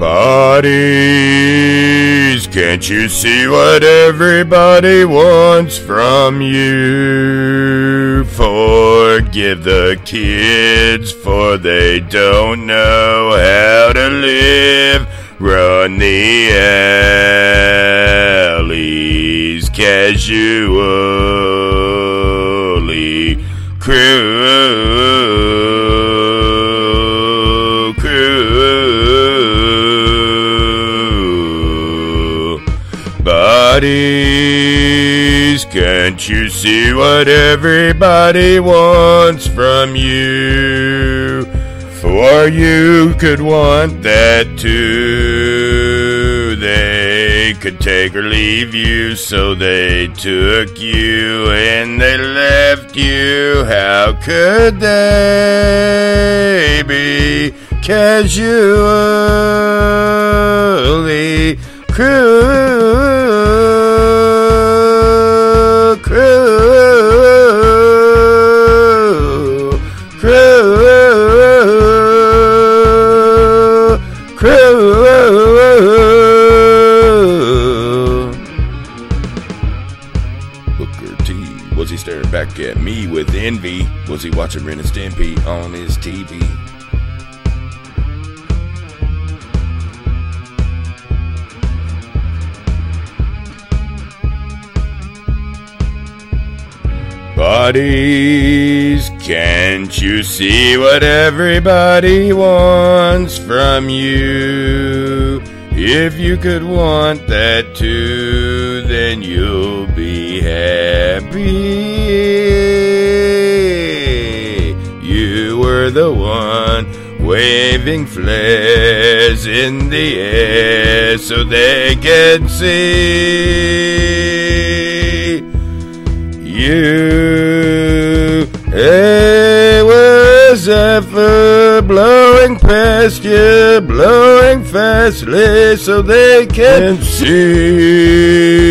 Bodies, can't you see what everybody wants from you? Forgive the kids, for they don't know how to live. Run the alleys casually. Crew, Bodies, can't you see what everybody wants from you? For you could want that too. They could take or leave you, so they took you and they left you. How could they be casually crew, Booker T. Was he staring back at me with envy? Was he watching Ren and Stimpy on his TV? Bodies, can't you see what everybody wants from you? If you could want that too, then you'll be happy. You were the one waving flares in the air so they could see. Ever blowing past you, blowing fastly so they can see.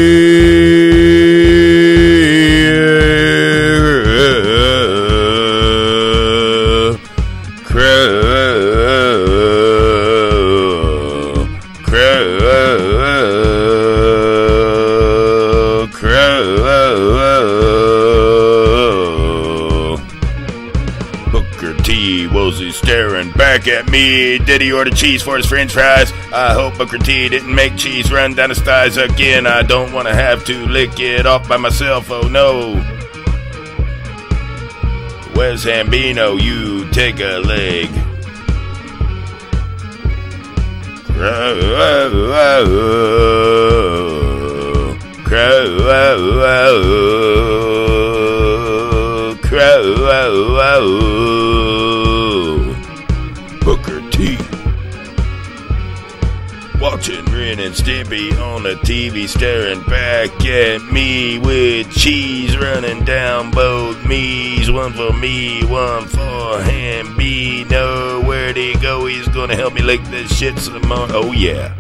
He staring back at me? Did he order cheese for his french fries? I hope Booker didn't make cheese run down his thighs again. I don't want to have to lick it off by myself, oh no. Where's Hambino? You take a leg. Crow, crow, crow, Booker Watching Ren and Stimpy on the TV, staring back at me with cheese running down both me's. One for me, one for him. Be know where'd he go? He's gonna help me lick this shit some more. Oh yeah.